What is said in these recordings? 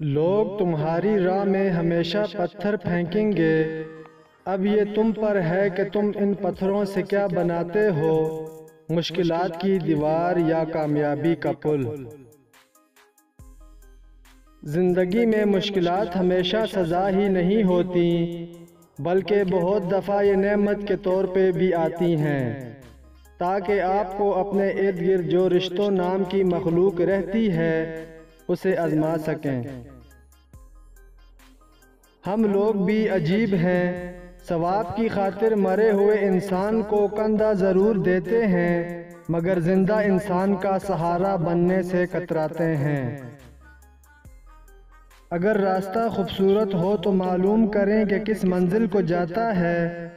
लोग तुम्हारी राह में हमेशा पत्थर फेंकेंगे। अब ये तुम पर है कि तुम इन पत्थरों से क्या बनाते हो? मुश्किलात की दीवार या कामयाबी का पुल? ज़िंदगी में मुश्किलात हमेशा सज़ा ही नहीं होती, बल्कि बहुत दफ़ा ये नेमत के तौर पे भी आती हैं, ताकि आपको अपने इर्द गिर्द जो रिश्तों नाम की मखलूक रहती है उसे आजमा सकें। हम लोग भी अजीब हैं। सवाब की खातिर मरे हुए इंसान को कंधा ज़रूर देते हैं। मगर ज़िंदा इंसान का सहारा बनने से कतराते हैं। अगर रास्ता खूबसूरत हो तो मालूम करें कि किस मंजिल को जाता है।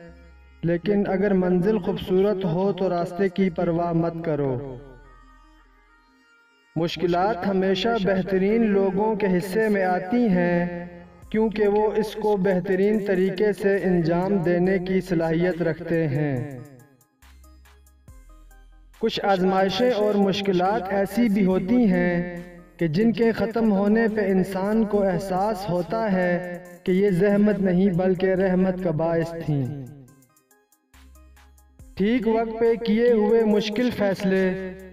लेकिन अगर मंजिल खूबसूरत हो तो रास्ते की परवाह मत करो। मुश्किलात हमेशा बेहतरीन लोगों के हिस्से में आती हैं, क्योंकि वो इसको बेहतरीन तरीके से इंजाम देने की सलाहियत रखते हैं। कुछ आजमाइशें और मुश्किलात ऐसी भी होती हैं कि जिनके ख़त्म होने पे इंसान को एहसास होता है कि ये जहमत नहीं, बल्कि रहमत का बायस थी। ठीक वक्त पे किए हुए मुश्किल फैसले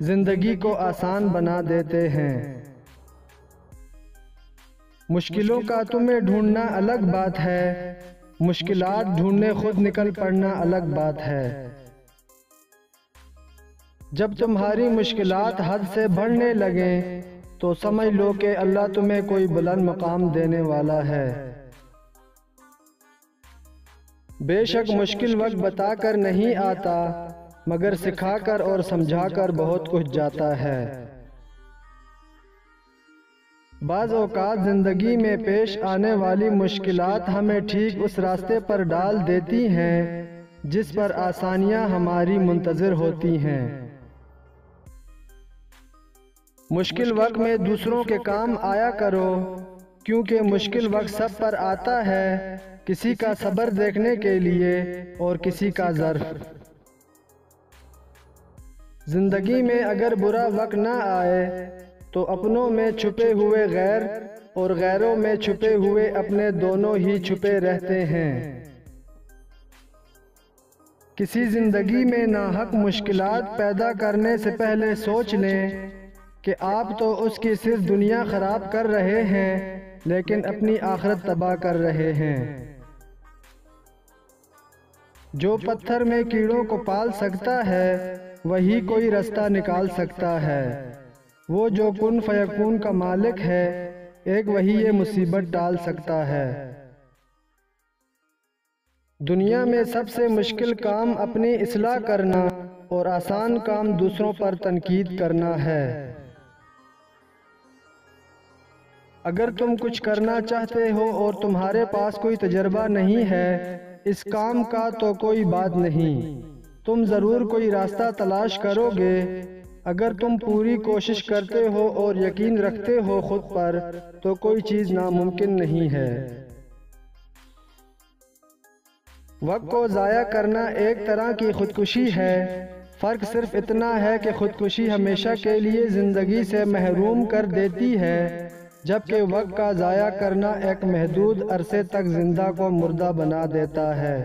ज़िंदगी को आसान बना देते हैं। मुश्किलों का तुम्हें ढूंढना अलग बात है। मुश्किलात ढूँढने खुद निकल पड़ना अलग बात है। जब तुम्हारी मुश्किलात हद से बढ़ने लगे तो समझ लो कि अल्लाह तुम्हें कोई बुलंद मकाम देने वाला है। बेशक मुश्किल वक्त बताकर नहीं आता, मगर सिखाकर और समझाकर बहुत कुछ जाता है। बाज़ ज़िंदगी में पेश आने वाली मुश्किलात हमें ठीक उस रास्ते पर डाल देती हैं, जिस पर आसानियाँ हमारी मुंतज़र होती हैं। मुश्किल वक्त में दूसरों के काम आया करो क्योंकि मुश्किल वक्त सब पर आता है किसी का सब्र देखने के लिए और किसी का ज़र्फ। ज़िंदगी में अगर बुरा वक्त ना आए तो अपनों में छुपे हुए गैर और गैरों में छुपे हुए अपने दोनों ही छुपे रहते हैं। किसी ज़िंदगी में नाहक मुश्किलात पैदा करने से पहले सोच लें कि आप तो उसकी सिर्फ़ दुनिया खराब कर रहे हैं। लेकिन अपनी आखरत तबाह कर रहे हैं। जो पत्थर में कीड़ों को पाल सकता है वही कोई रास्ता निकाल सकता है। वो जो कुन फयकून का मालिक है एक वही ये मुसीबत डाल सकता है। दुनिया में सबसे मुश्किल काम अपनी इसलाह करना और आसान काम दूसरों पर तनकीद करना है। अगर तुम कुछ करना चाहते हो और तुम्हारे पास कोई तजर्बा नहीं है, इस काम का तो कोई बात नहीं। तुम ज़रूर कोई रास्ता तलाश करोगे। अगर तुम पूरी कोशिश करते हो और यकीन रखते हो खुद पर तो कोई चीज़ नामुमकिन नहीं है। वक्त को ज़ाया करना एक तरह की खुदकुशी है। फ़र्क सिर्फ़ इतना है कि खुदकुशी हमेशा के लिए ज़िंदगी से महरूम कर देती है। जबकि वक्त का ज़ाया करना एक महदूद अरसे तक ज़िंदा को मुर्दा बना देता है।